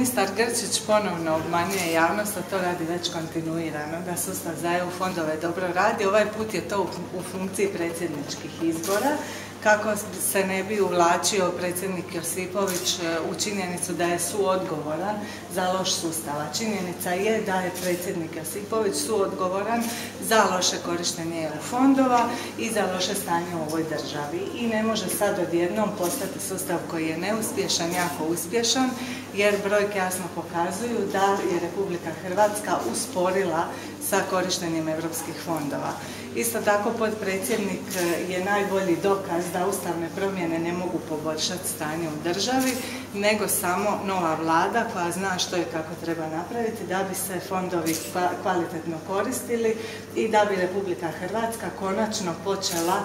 ministar Grčić ponovno obmanjuje javnost, a to radi već kontinuirano, da sustav za EU fondove dobro radi. Ovaj put je to u funkciji predsjedničkih izbora kako se ne bi uvlačio predsjednik Josipović e, u činjenicu da je suodgovoran za loš sustav. činjenica je da je predsjednik Josipović suodgovoran za loše korištenje EU fondova i za loše stanje u ovoj državi. I ne može sad odjednom postati sustav koji je neuspješan, jako uspješan, jer brojke jasno pokazuju da je Republika Hrvatska usporila sa korištenjem europskih fondova. Isto tako potpredsjednik e, je najbolji dokaz da ustavne promjene ne mogu poboljšati stanje u državi, nego samo nova vlada koja zna što i kako treba napraviti da bi se fondovi kvalitetno koristili i da bi Republika Hrvatska konačno počela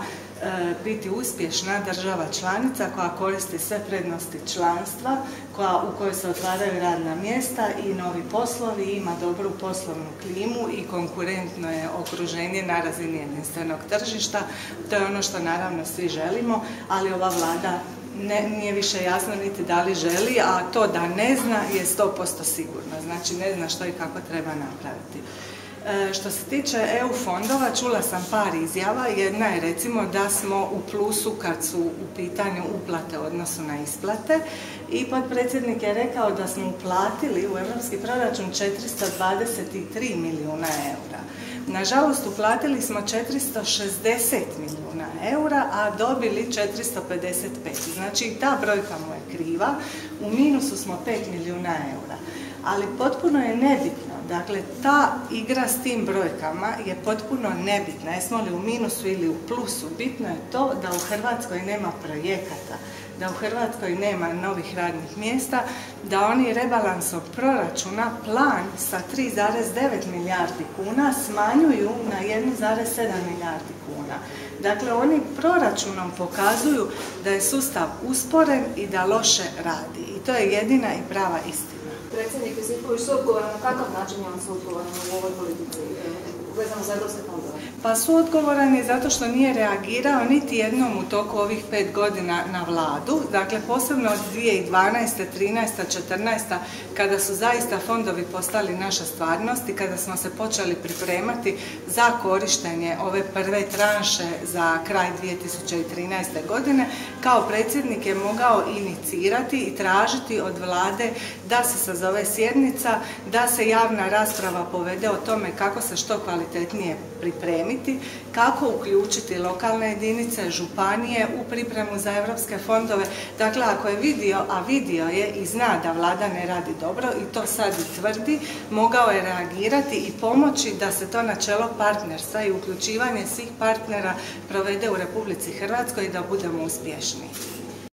biti uspješna država članica koja koristi sve prednosti članstva, koja, u kojoj se otvaraju radna mjesta i novi poslovi, ima dobru poslovnu klimu i konkurentno je okruženje na razini jedinstvenog tržišta. To je ono što naravno svi želimo, ali ova vlada nije više jasno niti da li želi, a to da ne zna je 100% sigurno. Znači ne zna što i kako treba napraviti. Što se tiče EU fondova, čula sam par izjava. Jedna je recimo da smo u plusu kad su u pitanju uplate odnosu na isplate i potpredsjednik je rekao da smo uplatili u europski proračun 423 milijuna eura. Nažalost, uplatili smo 460 milijuna eura, a dobili 455. Znači, ta brojka mu je kriva. U minusu smo 5 milijuna eura. Ali potpuno je nebitno Dakle, ta igra s tim brojkama je potpuno nebitna. Jesmo li u minusu ili u plusu? Bitno je to da u Hrvatskoj nema projekata, da u Hrvatskoj nema novih radnih mjesta, da oni rebalansom proračuna plan sa 3,9 milijardi kuna smanjuju na 1,7 milijardi kuna. Dakle, oni proračunom pokazuju da je sustav usporen i da loše radi. I to je jedina i prava istina predsjednik Josipović su odgovoran na kakav način je on su odgovoran u ovoj politici vezano za? Pa su odgovoran je zato što nije reagirao niti jednom u toku ovih pet godina na vladu. Dakle, posebno od 2012. 13. 14. kada su zaista fondovi postali naša stvarnost i kada smo se počeli pripremati za korištenje ove prve tranše za kraj 2013. godine, kao predsjednik je mogao inicirati i tražiti od vlade da se sazove sjednica, da se javna rasprava povede o tome kako se što kvalitetnije pripremiti, kako uključiti lokalne jedinice, županije u pripremu za europske fondove. Dakle, ako je vidio, a vidio je i zna da vlada ne radi dobro i to sad i tvrdi, mogao je reagirati i pomoći da se to načelo partnerstva i uključivanje svih partnera provede u Republici Hrvatskoj i da budemo uspješni.